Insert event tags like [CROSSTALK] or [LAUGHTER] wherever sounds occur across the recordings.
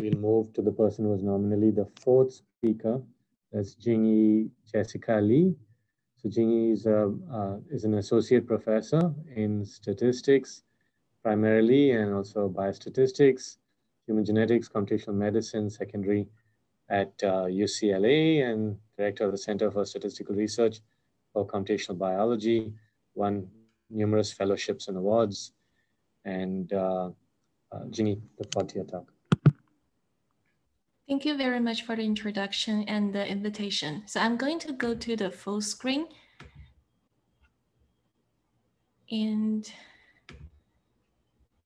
we'll move to the person who is nominally the fourth speaker. That's Jingyi Jessica Li. So Jingyi is, a, uh, is an associate professor in statistics primarily and also biostatistics, human genetics, computational medicine, secondary at uh, UCLA and director of the Center for Statistical Research for Computational Biology, won numerous fellowships and awards. And uh, uh, the floor to your talk. Thank you very much for the introduction and the invitation. So I'm going to go to the full screen. And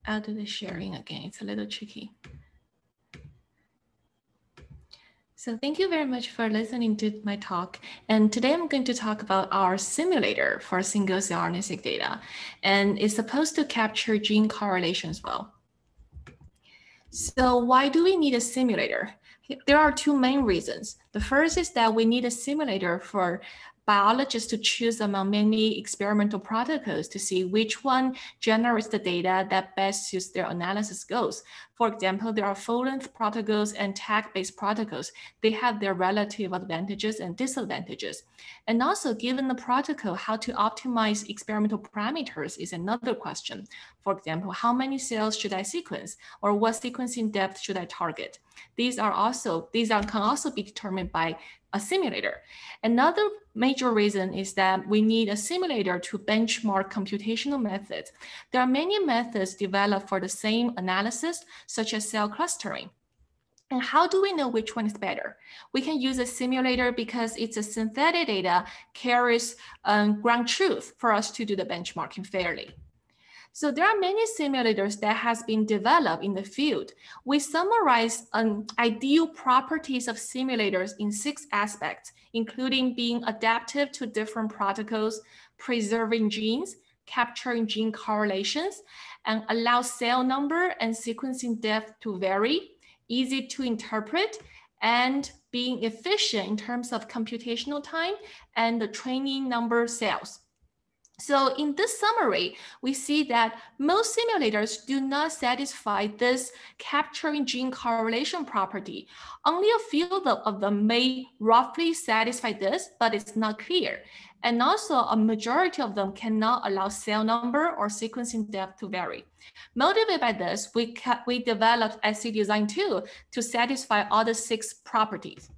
I'll do the sharing again. It's a little tricky. So thank you very much for listening to my talk. And today I'm going to talk about our simulator for single cell RNA-seq data. And it's supposed to capture gene correlations well. So why do we need a simulator? There are two main reasons. The first is that we need a simulator for biologists to choose among many experimental protocols to see which one generates the data that best suits their analysis goals. For example, there are full-length protocols and tag-based protocols. They have their relative advantages and disadvantages. And also, given the protocol, how to optimize experimental parameters is another question. For example, how many cells should I sequence, or what sequencing depth should I target? These are also these are, can also be determined by a simulator. Another major reason is that we need a simulator to benchmark computational methods. There are many methods developed for the same analysis, such as cell clustering. And how do we know which one is better? We can use a simulator because it's a synthetic data carries um, ground truth for us to do the benchmarking fairly. So there are many simulators that has been developed in the field. We summarize um, ideal properties of simulators in six aspects, including being adaptive to different protocols, preserving genes, capturing gene correlations, and allow cell number and sequencing depth to vary, easy to interpret, and being efficient in terms of computational time and the training number cells. So in this summary, we see that most simulators do not satisfy this capturing gene correlation property. Only a few of them may roughly satisfy this, but it's not clear. And also a majority of them cannot allow cell number or sequencing depth to vary. Motivated by this, we, we developed SC Design 2 to satisfy all the six properties.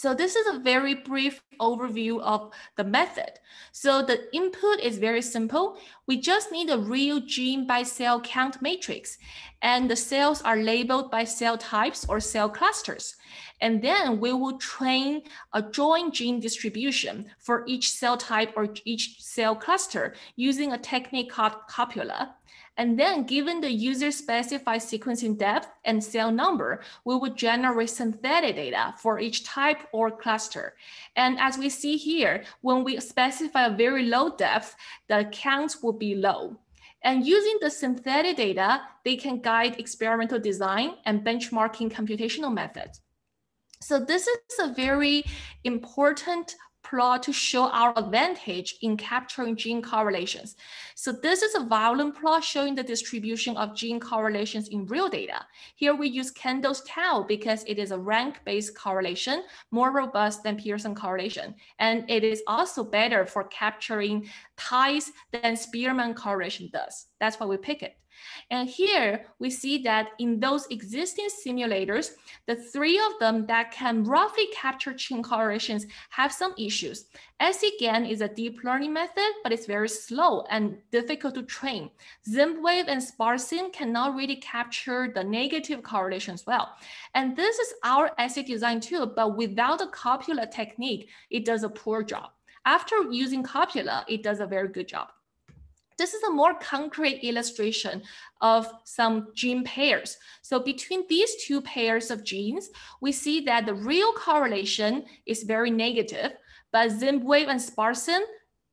So this is a very brief overview of the method. So the input is very simple. We just need a real gene by cell count matrix and the cells are labeled by cell types or cell clusters. And then we will train a joint gene distribution for each cell type or each cell cluster using a technique called copula. And then given the user specified sequencing depth and cell number, we would generate synthetic data for each type or cluster. And as we see here, when we specify a very low depth, the counts will be low. And using the synthetic data, they can guide experimental design and benchmarking computational methods. So this is a very important plot to show our advantage in capturing gene correlations. So this is a violin plot showing the distribution of gene correlations in real data. Here we use Kendall's tau because it is a rank-based correlation, more robust than Pearson correlation. And it is also better for capturing ties than Spearman correlation does. That's why we pick it. And here we see that in those existing simulators, the three of them that can roughly capture gene correlations have some issues. SCGAN is a deep learning method, but it's very slow and difficult to train. ZINB-WaVE and SparSim cannot really capture the negative correlations well. And this is our scDesign2, but without the copula technique, it does a poor job. After using copula, it does a very good job. This is a more concrete illustration of some gene pairs. So between these two pairs of genes, we see that the real correlation is very negative, but ZINB-WaVE and SparSim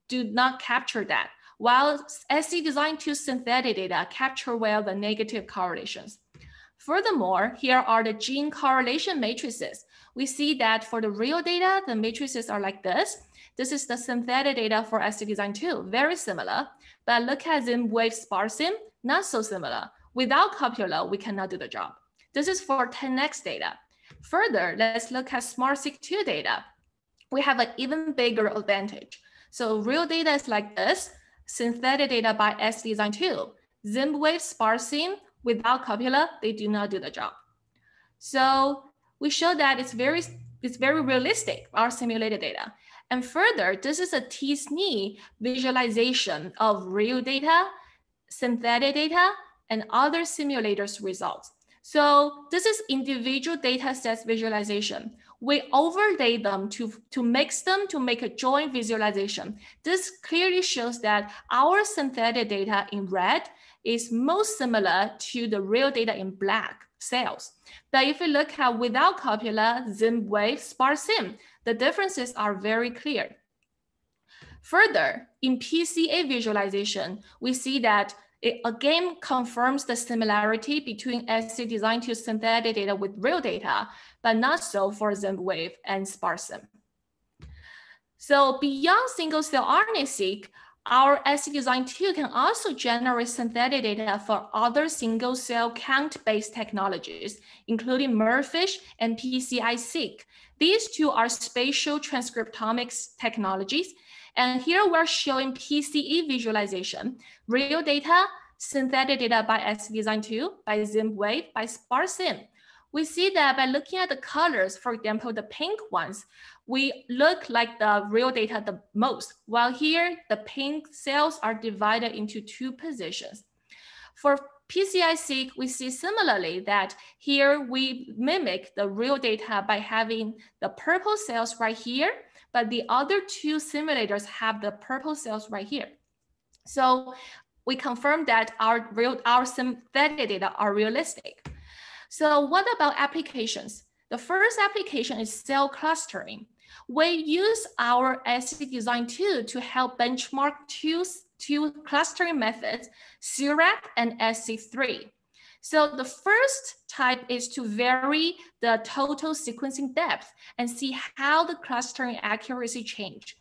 do not capture that, while SC Design 2 synthetic data capture well the negative correlations. Furthermore, here are the gene correlation matrices. We see that for the real data, the matrices are like this. This is the synthetic data for SC Design 2, very similar. But look at ZINB-WaVE SparSim, not so similar. Without copula, we cannot do the job. This is for 10x data. Further, let's look at SmartSeq2 data. We have an even bigger advantage. So real data is like this, synthetic data by scDesign2. Zim wave SparSim without Copula, they do not do the job. So we show that it's very, it's very realistic, our simulated data. And further, this is a t-SNE visualization of real data, synthetic data, and other simulators results. So this is individual data sets visualization. We overlay them to, to mix them to make a joint visualization. This clearly shows that our synthetic data in red is most similar to the real data in black cells. But if you look at without copula, ZINB-WaVE, SparSim, the differences are very clear. Further, in PCA visualization, we see that it again confirms the similarity between scDesign2 synthetic data with real data, but not so for ZINB-WaVE and SparSim. So beyond single cell RNA-seq, our scDesign2 can also generate synthetic data for other single cell count-based technologies, including MERFISH and PCI-seq. These two are spatial transcriptomics technologies. And here we're showing PCA visualization, real data, synthetic data by scDesign2, by ZINB-WaVE, by SparSim we see that by looking at the colors, for example, the pink ones, we look like the real data the most, while here the pink cells are divided into two positions. For PCI-seq, we see similarly that here we mimic the real data by having the purple cells right here, but the other two simulators have the purple cells right here. So we confirm that our real our synthetic data are realistic. So what about applications? The first application is cell clustering. We use our ASIC design tool to help benchmark two, two clustering methods, Seurat and SC3. So the first type is to vary the total sequencing depth and see how the clustering accuracy change.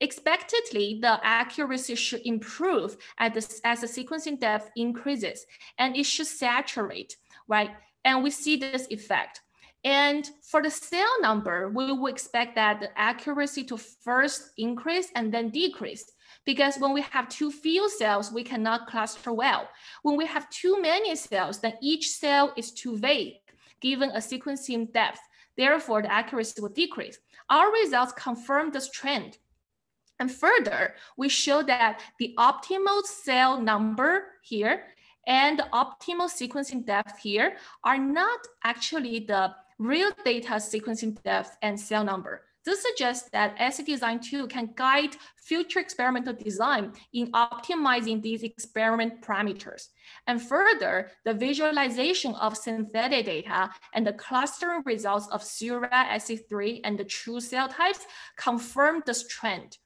Expectedly, the accuracy should improve the, as the sequencing depth increases and it should saturate, right? And we see this effect. And for the cell number, we will expect that the accuracy to first increase and then decrease. Because when we have too few cells, we cannot cluster well. When we have too many cells, then each cell is too vague, given a sequencing depth. Therefore, the accuracy will decrease. Our results confirm this trend. And further, we show that the optimal cell number here and the optimal sequencing depth here are not actually the real data sequencing depth and cell number. This suggests that scDesign2 can guide future experimental design in optimizing these experiment parameters. And further, the visualization of synthetic data and the clustering results of Seurat, SC3, and the true cell types confirm this trend.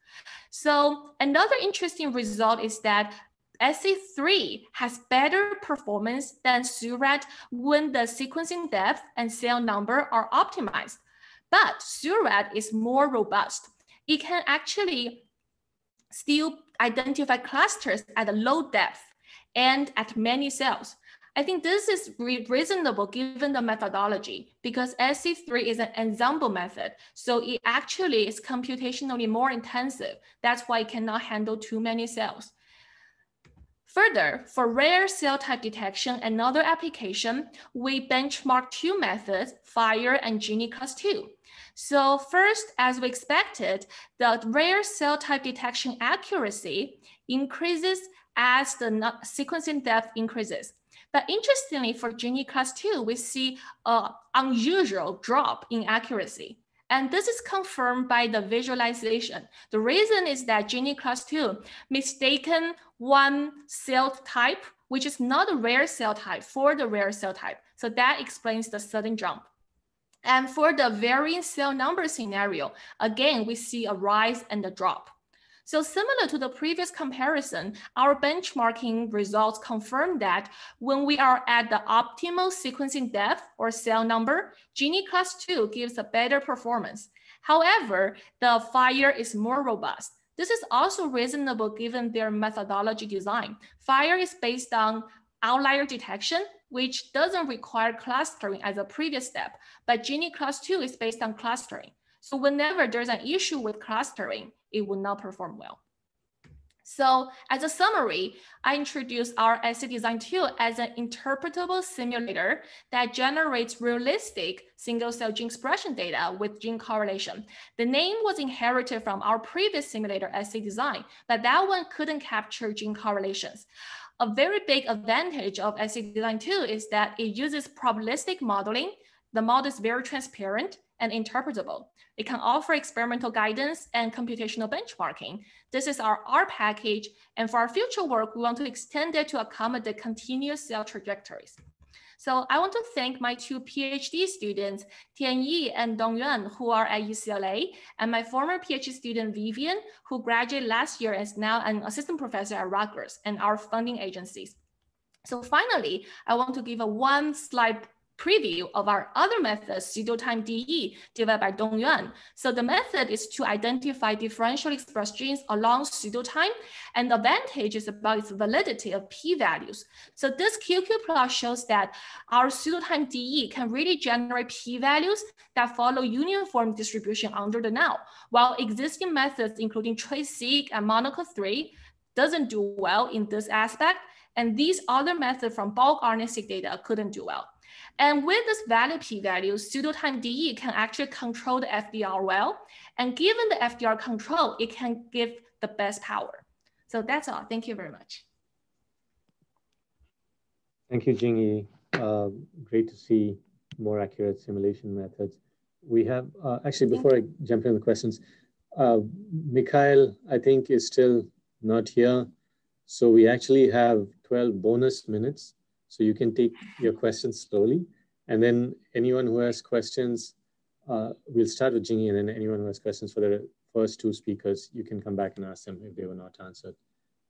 So another interesting result is that SC3 has better performance than Seurat when the sequencing depth and cell number are optimized. But Seurat is more robust. It can actually still identify clusters at a low depth and at many cells. I think this is re reasonable given the methodology because SC3 is an ensemble method. So it actually is computationally more intensive. That's why it cannot handle too many cells. Further, for rare cell type detection, another application, we benchmark two methods, FIRE and GiniClust2. So first, as we expected, the rare cell type detection accuracy increases as the sequencing depth increases. But interestingly, for GiniClust2, we see an unusual drop in accuracy. And this is confirmed by the visualization. The reason is that GiniClust2 mistaken one cell type, which is not a rare cell type, for the rare cell type. So that explains the sudden jump. And for the varying cell number scenario, again, we see a rise and a drop. So similar to the previous comparison, our benchmarking results confirm that when we are at the optimal sequencing depth or cell number, GiniClust2 gives a better performance. However, the FIRE is more robust. This is also reasonable given their methodology design. FIRE is based on outlier detection, which doesn't require clustering as a previous step, but GiniClust2 is based on clustering. So whenever there's an issue with clustering, it will not perform well. So as a summary, I introduced our SC Design tool as an interpretable simulator that generates realistic single cell gene expression data with gene correlation. The name was inherited from our previous simulator SC Design, but that one couldn't capture gene correlations. A very big advantage of SC Design 2 is that it uses probabilistic modeling. The model is very transparent and interpretable. It can offer experimental guidance and computational benchmarking. This is our R package. And for our future work, we want to extend it to accommodate continuous cell trajectories. So I want to thank my two PhD students, Tian Yi and Dong Yuan, who are at UCLA, and my former PhD student, Vivian, who graduated last year and is now an assistant professor at Rutgers and our funding agencies. So finally, I want to give a one slide preview of our other method, pseudo-time DE, developed by Dong Yuan. So the method is to identify differentially expressed genes along pseudo-time, and the advantage is about its validity of p-values. So this QQ plot shows that our pseudo-time DE can really generate p-values that follow uniform distribution under the null, while existing methods, including tradeSeq and Monocle3, doesn't do well in this aspect, and these other methods from bulk RNA-seq data couldn't do well. And with this value p-value, pseudo-time DE can actually control the FDR well. And given the FDR control, it can give the best power. So that's all. Thank you very much. Thank you, Jingyi. Uh, great to see more accurate simulation methods. We have, uh, actually, before I jump into the questions, uh, Mikhail, I think, is still not here. So we actually have 12 bonus minutes so you can take your questions slowly. And then anyone who has questions, uh, we'll start with Jingyi and then anyone who has questions for the first two speakers, you can come back and ask them if they were not answered.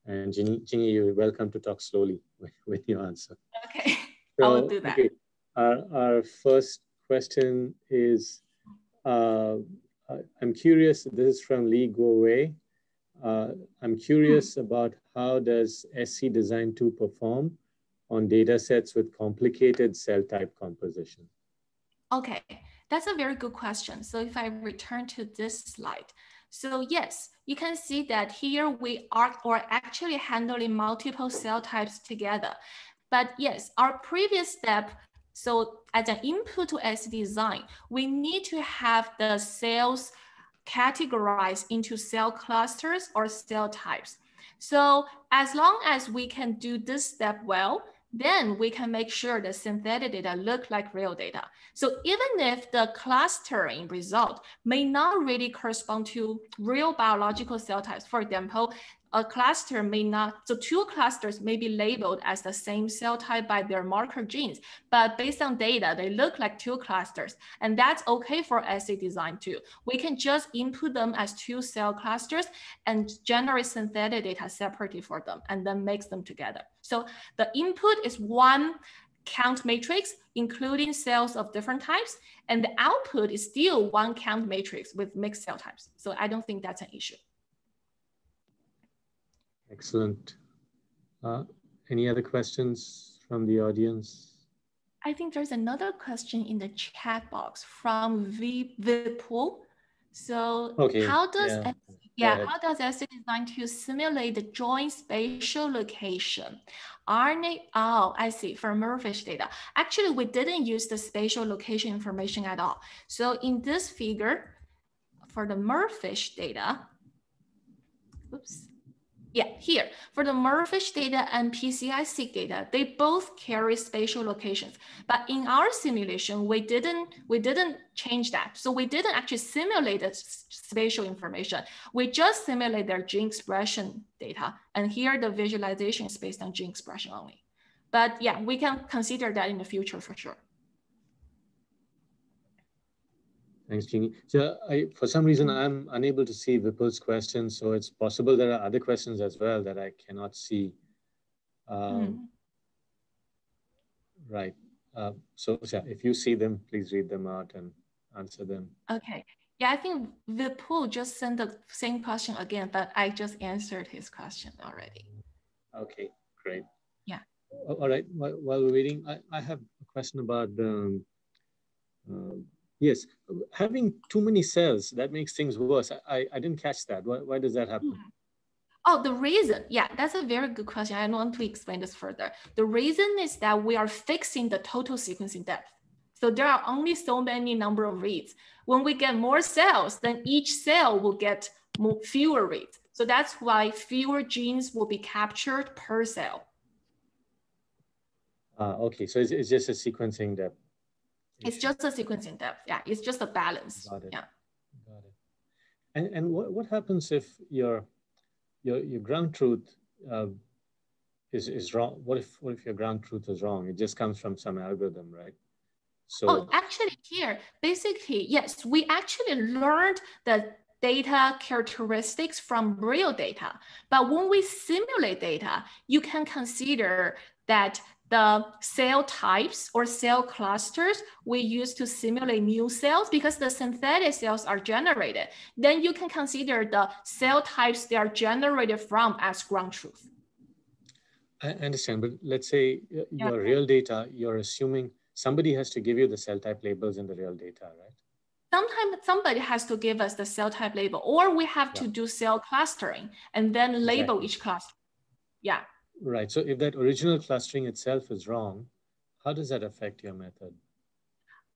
And Jingyi, Jingyi you're welcome to talk slowly [LAUGHS] when you answer. Okay, so, I will do that. Okay. Our, our first question is, uh, I'm curious, this is from Li Guowei. Uh, I'm curious about how does SC Design 2 perform on data sets with complicated cell type composition? Okay, that's a very good question. So if I return to this slide, so yes, you can see that here we are or actually handling multiple cell types together. But yes, our previous step, so as an input to S design, we need to have the cells categorized into cell clusters or cell types. So as long as we can do this step well, then we can make sure the synthetic data look like real data. So even if the clustering result may not really correspond to real biological cell types, for example, a cluster may not, so two clusters may be labeled as the same cell type by their marker genes, but based on data, they look like two clusters. And that's okay for scDesign2. We can just input them as two cell clusters and generate synthetic data separately for them and then mix them together. So the input is one count matrix, including cells of different types, and the output is still one count matrix with mixed cell types. So I don't think that's an issue. Excellent. Uh, any other questions from the audience? I think there's another question in the chat box from V Vipul. So okay. how does yeah, yeah how does scDesign2 simulate the joint spatial location? RNA, oh, I see, for MERFISH data. Actually, we didn't use the spatial location information at all. So in this figure, for the MERFISH data, oops, yeah, here for the MERFISH data and PCI-seq data, they both carry spatial locations. But in our simulation, we didn't we didn't change that. So we didn't actually simulate the spatial information. We just simulate their gene expression data. And here the visualization is based on gene expression only. But yeah, we can consider that in the future for sure. Thanks, Jingyi. So I, for some reason, I'm unable to see Vipul's question. So it's possible there are other questions as well that I cannot see. Um, mm. Right. Uh, so yeah, if you see them, please read them out and answer them. Okay. Yeah, I think Vipul just sent the same question again, but I just answered his question already. Okay, great. Yeah. all right, while, we're waiting, I, I have a question about the, uh, yes, having too many cells, that makes things worse. I, I didn't catch that. Why, why does that happen? Hmm. Oh, the reason, yeah, that's a very good question. I want to explain this further. The reason is that we are fixing the total sequencing depth. So there are only so many number of reads. When we get more cells, then each cell will get more, fewer reads. So that's why fewer genes will be captured per cell. Uh, okay, so it's, it's just a sequencing depth. It's just a sequencing depth. Yeah, it's just a balance. Got it. Yeah. Got it. And, and what, what happens if your, your, your ground truth uh, is, is wrong? What if, what if your ground truth is wrong? It just comes from some algorithm, right? So oh, actually here, basically, yes, we actually learned the data characteristics from real data. But when we simulate data, you can consider that the cell types or cell clusters we use to simulate new cells because the synthetic cells are generated. Then you can consider the cell types they are generated from as ground truth. I understand, but let's say uh, your yeah. real data, you're assuming somebody has to give you the cell type labels in the real data, right? Sometimes somebody has to give us the cell type label, or we have yeah. to do cell clustering and then label exactly. each cluster. Yeah. Right. So if that original clustering itself is wrong, how does that affect your method?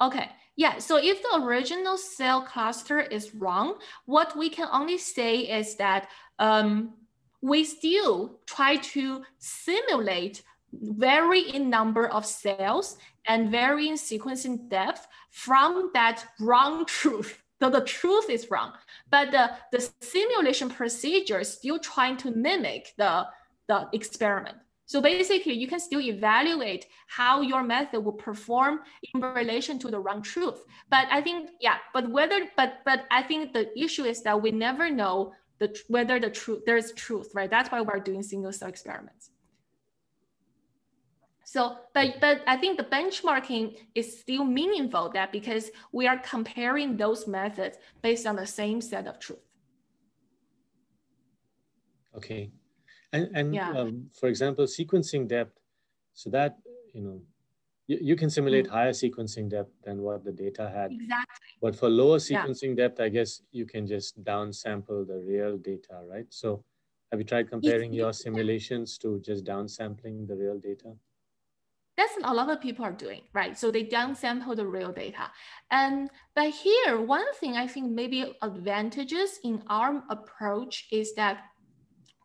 Okay, yeah, so if the original cell cluster is wrong, what we can only say is that um, we still try to simulate varying number of cells and varying sequencing depth from that wrong [LAUGHS] truth. So the truth is wrong, but the, the simulation procedure is still trying to mimic the, the experiment. So basically, you can still evaluate how your method will perform in relation to the wrong truth. But I think, yeah, but whether, but but I think the issue is that we never know the whether the truth there is truth, right? That's why we're doing single cell experiments. So, but, but I think the benchmarking is still meaningful that because we are comparing those methods based on the same set of truth. Okay. And, and yeah. um, for example, sequencing depth, so that, you know, you, you can simulate mm -hmm. higher sequencing depth than what the data had. Exactly. But for lower sequencing yeah. depth, I guess you can just downsample the real data, right? So have you tried comparing your simulations to just downsampling the real data? That's a lot of people are doing, right? So they downsample the real data. And but here, one thing I think maybe advantages in our approach is that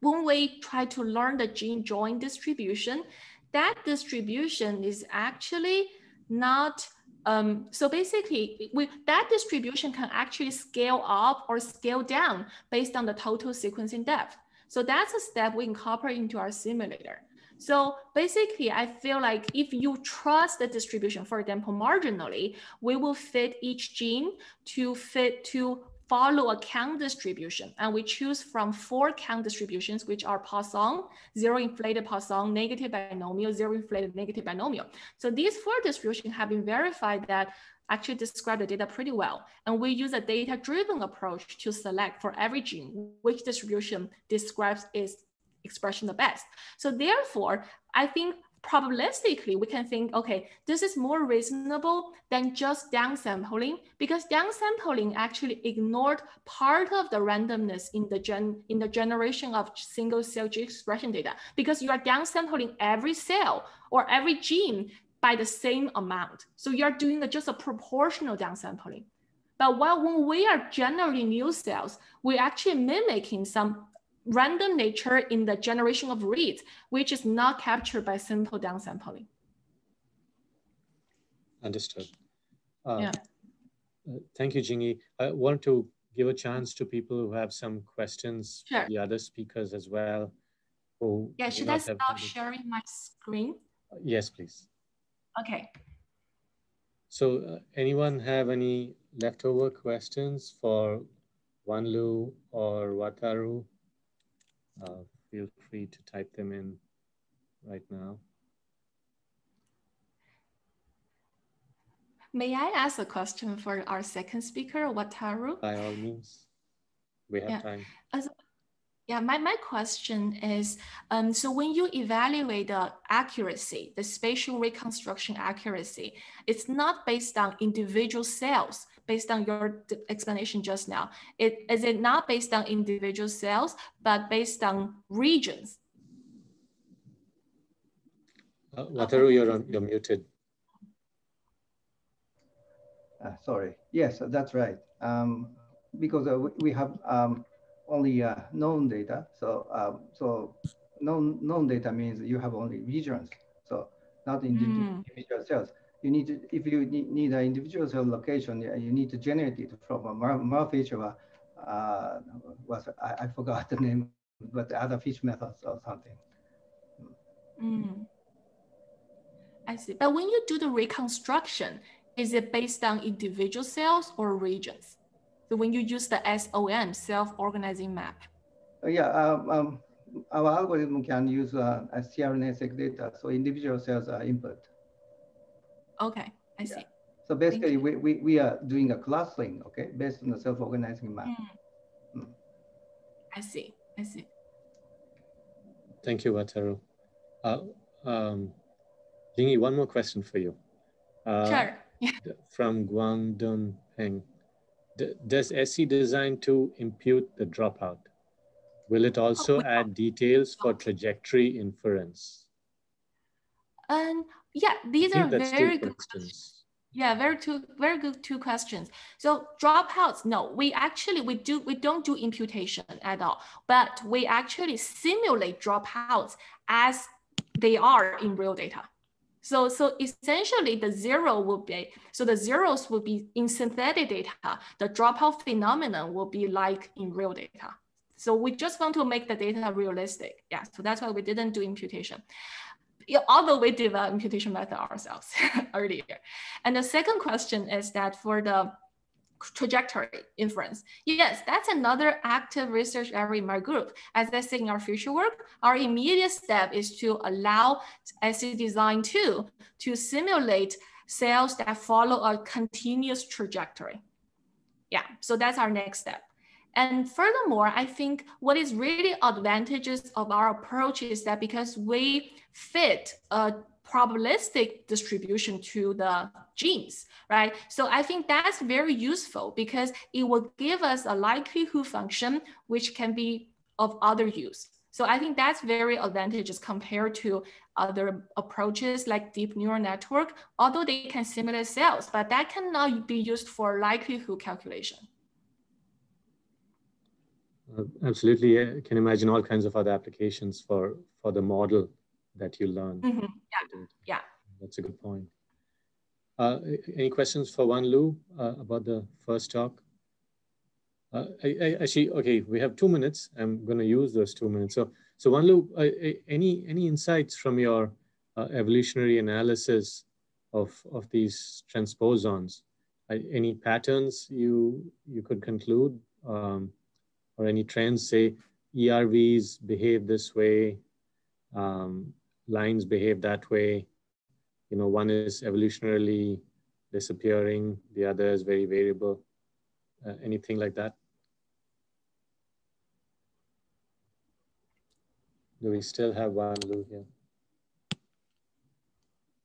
when we try to learn the gene join distribution, that distribution is actually not um, so basically, we, that distribution can actually scale up or scale down based on the total sequencing depth. So that's a step we incorporate into our simulator. So basically, I feel like if you trust the distribution, for example, marginally, we will fit each gene to fit to follow a count distribution. And we choose from four count distributions, which are Poisson, zero inflated Poisson, negative binomial, zero inflated negative binomial. So these four distributions have been verified that actually describe the data pretty well. And we use a data-driven approach to select for every gene which distribution describes its expression the best. So therefore, I think probabilistically we can think, okay, this is more reasonable than just downsampling because downsampling actually ignored part of the randomness in the gen in the generation of single cell gene expression data because you are downsampling every cell or every gene by the same amount. So you're doing a, just a proportional downsampling. But while when we are generating new cells, we're actually mimicking some random nature in the generation of reads, which is not captured by simple downsampling. Understood. Uh, yeah. Uh, thank you, Jingyi. I want to give a chance to people who have some questions sure. for the other speakers as well. Who yeah, should I stop sharing my screen? Uh, yes, please. Okay. So uh, anyone have any leftover questions for Wanlu or Wataru? Uh, feel free to type them in right now. May I ask a question for our second speaker, Wataru? By all means, we have yeah. time. As, Yeah, my, my question is, um, so when you evaluate the accuracy, the spatial reconstruction accuracy, it's not based on individual cells, based on your explanation just now. It, is it not based on individual cells, but based on regions? Uh, Wataru, you're, you're muted. Uh, sorry. Yes, that's right. Um, because uh, we have um, only uh, known data. So um, so known known data means you have only regions. So not individual, mm. individual cells. You need to, if you need, an individual cell location, you need to generate it from a MERFISH or uh, was I, I, forgot the name, but the other fish methods or something. Mm. I see. But when you do the reconstruction, is it based on individual cells or regions? So when you use the SOM, self-organizing map. Uh, yeah, um, um, our algorithm can use uh, a cRNA-seq data, so individual cells are input. Okay, I see. Yeah. So basically, we, we, we are doing a clustering, okay, based on the self-organizing map. Mm. Mm. I see, I see. Thank you, Wataru. Uh, um, Jingyi, one more question for you. Uh, sure. [LAUGHS] Yeah. From Guangdong Peng. D does scDesign2 impute the dropout? Will it also oh, add details for trajectory inference? Um, yeah, these are very good questions. Yeah, very two very good two questions. So dropouts, no, we actually we do we don't do imputation at all, but we actually simulate dropouts as they are in real data. So, so essentially the zero will be, so the zeros will be in synthetic data, the dropout phenomenon will be like in real data. So we just want to make the data realistic. Yeah, so that's why we didn't do imputation. Although we developed imputation method ourselves [LAUGHS] earlier. And the second question is that for the trajectory inference. Yes, that's another active research area in my group. As I say in our future work, our immediate step is to allow SC Design 2 to simulate cells that follow a continuous trajectory. Yeah, so that's our next step. And furthermore, I think what is really advantageous of our approach is that because we fit a probabilistic distribution to the genes, right? So I think that's very useful because it will give us a likelihood function which can be of other use. So I think that's very advantageous compared to other approaches like deep neural network, although they can simulate cells, but that cannot be used for likelihood calculation. Uh, absolutely, I can imagine all kinds of other applications for, for the model that you learn. Mm -hmm. Yeah, yeah. That's a good point. Uh, any questions for Wanlu uh, about the first talk? Uh, I, I, actually, okay, we have two minutes. I'm going to use those two minutes. So, so Wanlu, uh, any any insights from your uh, evolutionary analysis of of these transposons? Any patterns you you could conclude, um, or any trends? Say ERVs behave this way, um, lines behave that way you know, one is evolutionarily disappearing, the other is very variable. Uh, anything like that? Do we still have one loop here?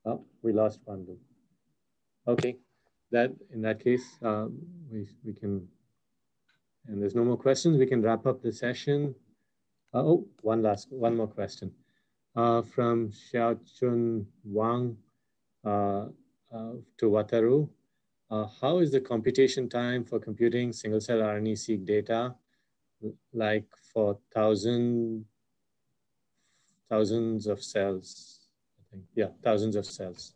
Oh, we lost Wanlu. Okay, that in that case, um, we, we can, and there's no more questions, we can wrap up the session. Uh, oh, one last, one more question. Uh, from Xiaochun Wang, uh, uh, to Wataru. Uh, how is the computation time for computing single cell RNA-seq data like for thousand, thousands of cells? I think, yeah, thousands of cells.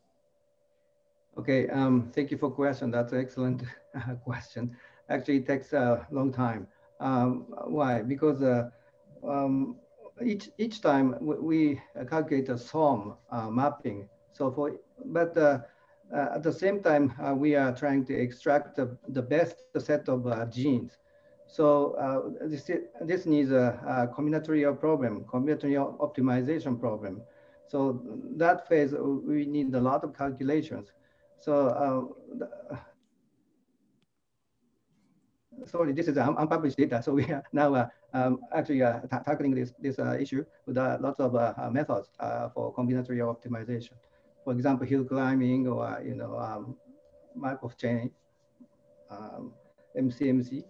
Okay, um, thank you for question. That's an excellent [LAUGHS] question. Actually, takes a long time. Um, why? Because uh, um, each each time we calculate a SOM uh, mapping. So for but uh, uh, at the same time, uh, we are trying to extract the, the best set of genes. So this, this needs a, a combinatorial problem, combinatorial optimization problem. So that phase, we need a lot of calculations. So sorry, this is unpublished data. So we are [LAUGHS] now uh, um, actually uh, tackling this, this uh, issue with uh, lots of uh, uh, methods uh, for combinatorial optimization. For example, hill climbing or, you know, um, Markov chain, um, MCMC,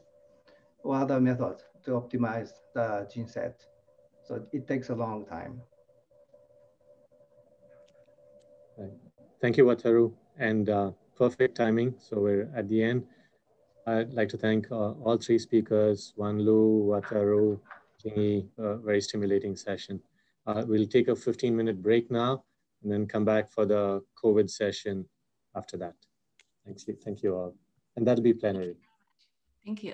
or other methods to optimize the gene set. So it takes a long time. Thank you, Wataru, and perfect timing. So we're at the end. I'd like to thank uh, all three speakers, Wanlu, Wataru, Jingyi, a very stimulating session. Uh, we'll take a 15 minute break now and then come back for the COVID session after that. Thank you, thank you all. And that'll be plenary. Thank you.